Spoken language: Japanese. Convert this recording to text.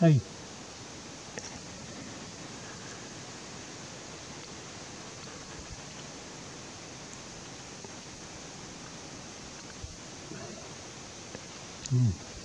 はい。うん。